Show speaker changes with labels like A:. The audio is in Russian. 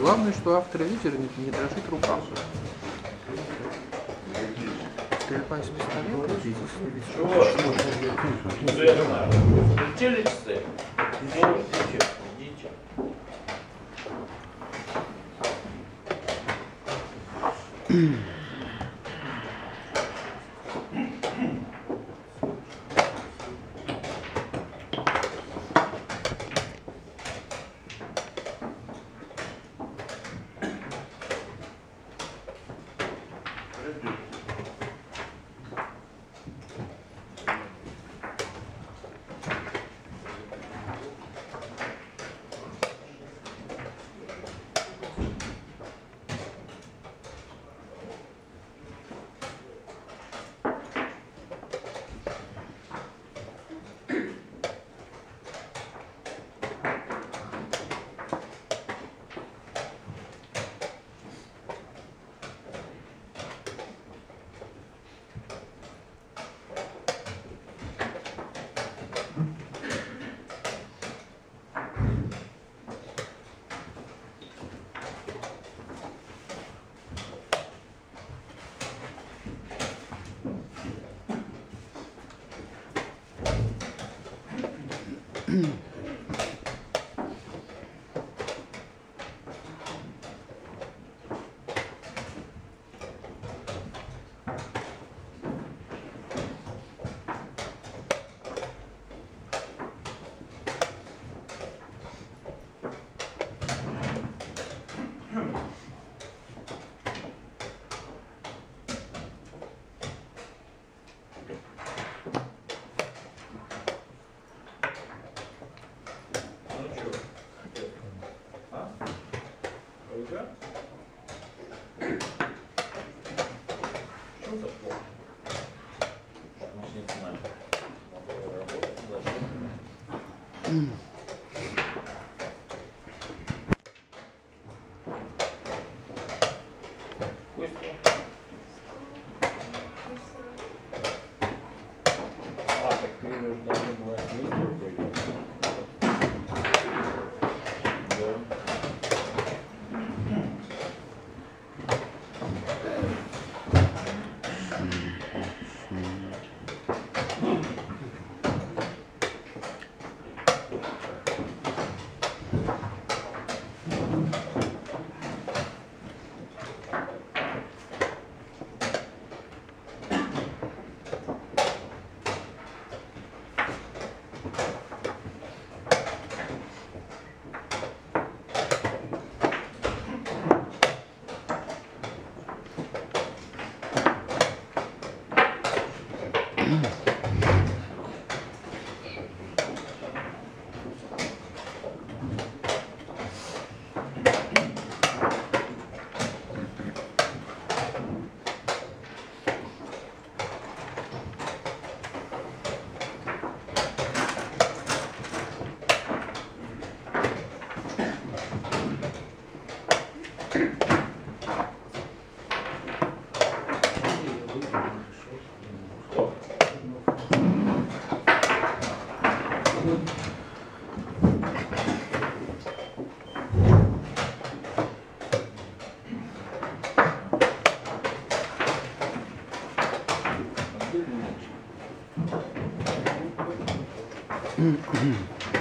A: Главное, что автор ветер не, не дрожит рука. Стрельба из пистолета здесь
B: идите. Mm-hmm. Mm. Что? 嗯。
A: 嗯